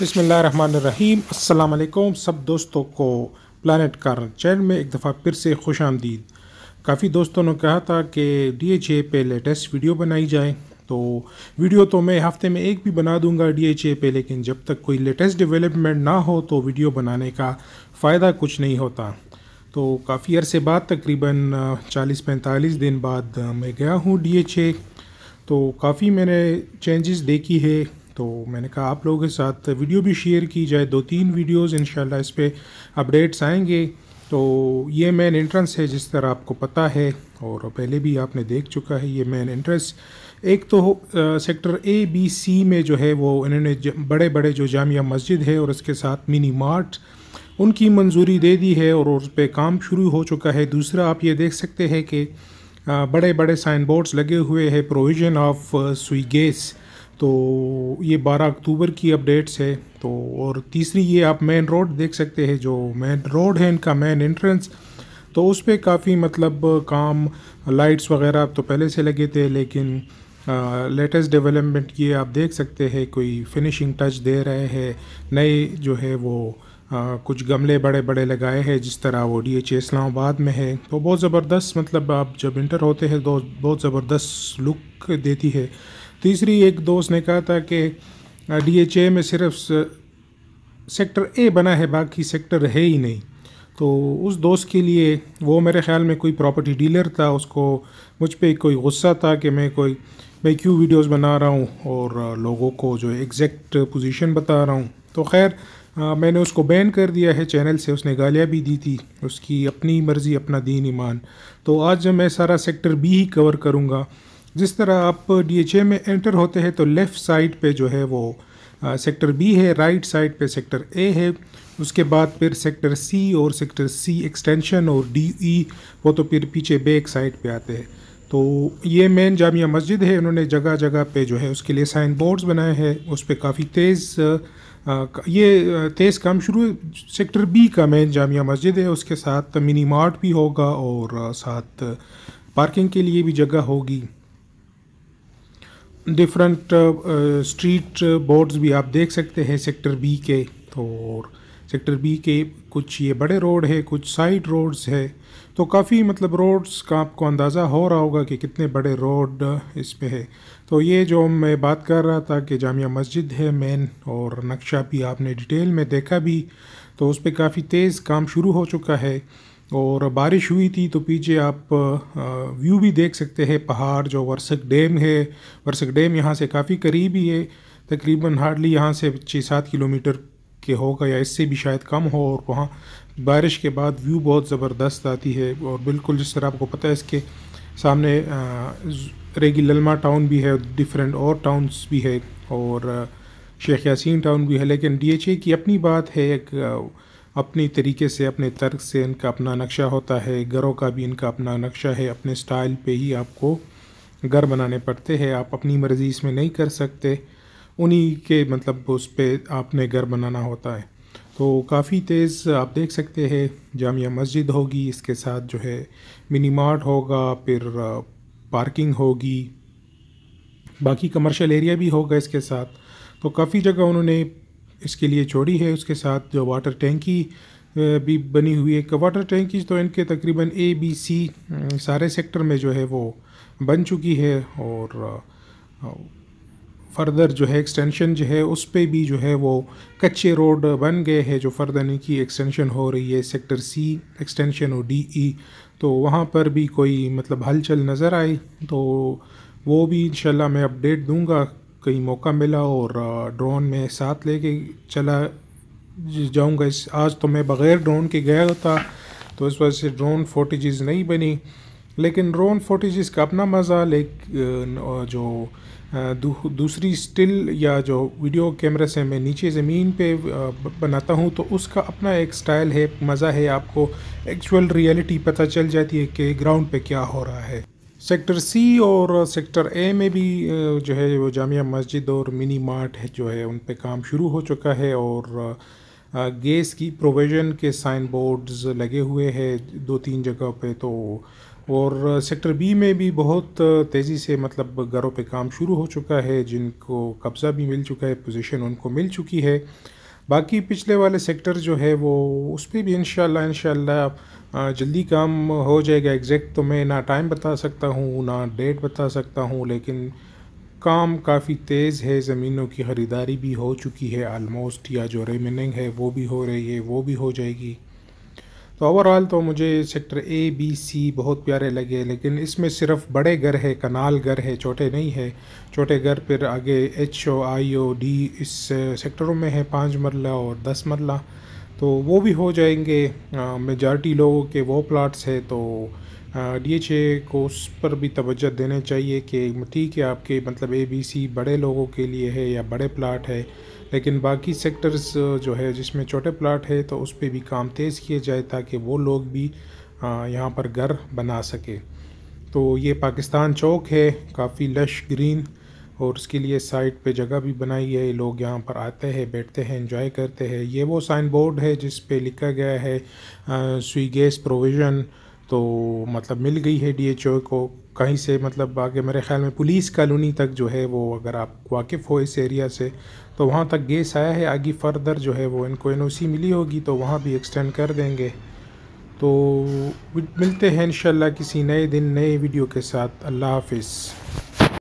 बसमीम अल्लाम सब दोस्तों को प्लानट कार चैनल में एक दफ़ा फिर से खुश आमदीद काफ़ी दोस्तों ने कहा था कि डी एच ए पे लेटेस्ट वीडियो बनाई जाए तो वीडियो तो मैं हफ़्ते में एक भी बना दूँगा डी एच ए पे, लेकिन जब तक कोई लेटेस्ट डेवलपमेंट ना हो तो वीडियो बनाने का फ़ायदा कुछ नहीं होता। तो काफ़ी अरसे बाद तकरीबन 40-45 दिन बाद मैं गया हूँ डी एच ए तो काफ़ी मैंने चेंजेस देखी है तो मैंने कहा आप लोगों के साथ वीडियो भी शेयर की जाए दो तीन वीडियोस इन इस पर अपडेट्स आएँगे। तो ये मेन एंट्रेंस है जिस तरह आपको पता है और पहले भी आपने देख चुका है ये मेन एंट्रेंस एक तो आ, सेक्टर ए बी सी में जो है वो इन्होंने बड़े बड़े जो जामिया मस्जिद है और उसके साथ मिनी मार्ट उनकी मंजूरी दे दी है और उस पर काम शुरू हो चुका है। दूसरा आप ये देख सकते हैं कि बड़े बड़े साइन बोर्ड्स लगे हुए हैं प्रोविज़न ऑफ़ सुई गैस तो ये 12 अक्टूबर की अपडेट्स है तो और तीसरी ये आप मेन रोड देख सकते हैं जो मेन रोड है इनका मेन एंट्रेंस तो उस पर काफ़ी मतलब काम लाइट्स वगैरह तो पहले से लगे थे लेकिन लेटेस्ट डेवलपमेंट ये आप देख सकते हैं कोई फिनिशिंग टच दे रहे हैं। नए जो है वो आ, कुछ गमले बड़े बड़े लगाए हैं जिस तरह वो डी एच इस्लामाबाद में है। तो बहुत ज़बरदस्त मतलब आप जब इंटर होते हैं तो बहुत ज़बरदस्त लुक देती है। तीसरी एक दोस्त ने कहा था कि डीएचए में सिर्फ़ सेक्टर ए बना है, बाकी सेक्टर है ही नहीं। तो उस दोस्त के लिए वो मेरे ख्याल में कोई प्रॉपर्टी डीलर था, उसको मुझ पर कोई गुस्सा था कि मैं कोई, मैं क्यों वीडियोस बना रहा हूँ और लोगों को जो एग्जैक्ट पोजीशन बता रहा हूँ। तो खैर मैंने उसको बैन कर दिया है चैनल से उसने गालियाँ भी दी थी, उसकी अपनी मर्ज़ी, अपना दीन ईमान। तो आज मैं सारा सेक्टर बी ही कवर करूँगा। जिस तरह आप डी में एंटर होते हैं तो लेफ़्ट साइड पे जो है वो सेक्टर बी है राइट साइड पे सेक्टर ए है, उसके बाद फिर सेक्टर सी और सेक्टर सी एक्सटेंशन और डी ई वो तो फिर पीछे बैक साइड पे आते हैं। तो ये मेन जामिया मस्जिद है, उन्होंने जगह जगह पे जो है उसके लिए साइन बोर्ड्स बनाए हैं, उस पर काफ़ी तेज़ ये तेज़ काम शुरू सेक्टर बी का मेन जामिया मस्जिद है, उसके साथ मिनी मार्ट भी होगा और साथ पार्किंग के लिए भी जगह होगी। डिफरेंट स्ट्रीट बोर्ड्स भी आप देख सकते हैं सेक्टर बी के तो और सेक्टर बी के कुछ ये बड़े रोड है, कुछ साइड रोड्स है। तो काफ़ी मतलब रोड्स का आपको अंदाज़ा हो रहा होगा कि कितने बड़े रोड इस पे है। तो ये जो मैं बात कर रहा था कि जामिया मस्जिद है मेन और नक्शा भी आपने डिटेल में देखा भी तो उस पर काफ़ी तेज़ काम शुरू हो चुका है। और बारिश हुई थी तो पीछे आप व्यू भी देख सकते हैं, पहाड़ जो वर्सक डैम है। वर्सक डैम यहाँ से काफ़ी करीब ही है। तकरीबन हार्डली यहाँ से छः सात किलोमीटर के होगा या इससे भी शायद कम हो और वहाँ बारिश के बाद व्यू बहुत ज़बरदस्त आती है और बिल्कुल जिस तरह आपको पता है इसके सामने रेगी ललमा टाउन भी है, डिफरेंट और टाउन्स भी है और शेख यासीन टाउन भी है। लेकिन डीएचए की अपनी बात है, एक अपनी तरीके से, अपने तर्क से इनका अपना नक्शा होता है। घरों का भी इनका अपना नक्शा है। अपने स्टाइल पे ही आपको घर बनाने पड़ते हैं। आप अपनी मर्ज़ी इसमें नहीं कर सकते। उन्हीं के मतलब उस पर आपने घर बनाना होता है। तो काफ़ी तेज़ आप देख सकते हैं, जामिया मस्जिद होगी, इसके साथ जो है मिनी मार्ट होगा, फिर पार्किंग होगी। बाकी कमर्शियल एरिया भी होगा इसके साथ। तो काफ़ी जगह उन्होंने इसके लिए चौड़ी है, उसके साथ जो वाटर टैंकी भी बनी हुई है। वाटर टैंकी तो इनके तकरीबन ए बी सी सारे सेक्टर में जो है वो बन चुकी है और फर्दर जो है एक्सटेंशन जो है, उस पर भी जो है वो कच्चे रोड बन गए हैं, जो फर्दर इनकी एक्सटेंशन हो रही है सेक्टर सी एक्सटेंशन और डी ई तो वहाँ पर भी कोई मतलब हलचल नज़र आई तो वो भी इंशाल्लाह मैं अपडेट दूँगा। कहीं मौका मिला और ड्रोन में साथ लेके चला जाऊँगा इस आज तो मैं बग़ैर ड्रोन के गया था तो इस वजह से ड्रोन फोटेजेस नहीं बनी। लेकिन ड्रोन फोटेजेस का अपना मज़ा लेक जो दू, दूसरी स्टिल या जो वीडियो कैमरे से मैं नीचे ज़मीन पे बनाता हूँ तो उसका अपना एक स्टाइल है मज़ा है आपको एक्चुअल रियलिटी पता चल जाती है कि ग्राउंड पे क्या हो रहा है। सेक्टर सी और सेक्टर ए में भी जो है वो जामिया मस्जिद और मिनी मार्ट है जो है उन पे काम शुरू हो चुका है और गैस की प्रोविज़न के साइन बोर्ड्स लगे हुए हैं दो तीन जगह पे तो। और सेक्टर बी में भी बहुत तेज़ी से मतलब घरों पे काम शुरू हो चुका है, जिनको कब्ज़ा भी मिल चुका है, पोजीशन उनको मिल चुकी है। बाकी पिछले वाले सेक्टर जो है वो, उस पर भी इन इंशाल्लाह जल्दी काम हो जाएगा। एग्जैक्ट तो मैं ना टाइम बता सकता हूँ, ना डेट बता सकता हूँ, लेकिन काम काफ़ी तेज़ है। ज़मीनों की ख़रीदारी भी हो चुकी है आलमोस्ट या जो रेमिनिंग है, वो भी हो रही है, वो भी हो जाएगी। तो ओवरऑल तो मुझे सेक्टर ए बी सी बहुत प्यारे लगे, लेकिन इसमें सिर्फ़ बड़े घर है, कनाल घर है, छोटे नहीं है। छोटे घर फिर आगे एच ओ आई ओ डी इस सेक्टरों में है, पाँच मरला और दस मरला। तो वो भी हो जाएँगे मेजॉरिटी लोगों के वो प्लाट्स है तो डी एच ए को उस पर भी तवज्जो देने चाहिए कि ठीक है, आपके मतलब ए बी सी बड़े लोगों के लिए है या बड़े प्लाट है लेकिन बाकी सेक्टर्स जो है, जिसमें छोटे प्लाट है तो उस पर भी काम तेज़ किए जाए ताकि वो लोग भी यहाँ पर घर बना सके। तो ये पाकिस्तान चौक है, काफ़ी लश ग्रीन और उसके लिए साइड पे जगह भी बनाई है। लोग यहाँ पर आते हैं, बैठते हैं एंजॉय करते हैं। ये वो साइन बोर्ड है, जिस पे लिखा गया है स्वी गैस प्रोविज़न तो मतलब मिल गई है डीएचओ को। कहीं से मतलब आगे मेरे ख्याल में पुलिस कॉलोनी तक जो है वो अगर आप वाकिफ़ हो इस एरिया से तो वहाँ तक गैस आया है। आगे फर्दर जो है वो इनको एनओसी मिली होगी तो वहाँ भी एक्सटेंड कर देंगे। तो मिलते हैं इन किसी नए दिन, नए वीडियो के साथ। अल्लाह हाफिज़।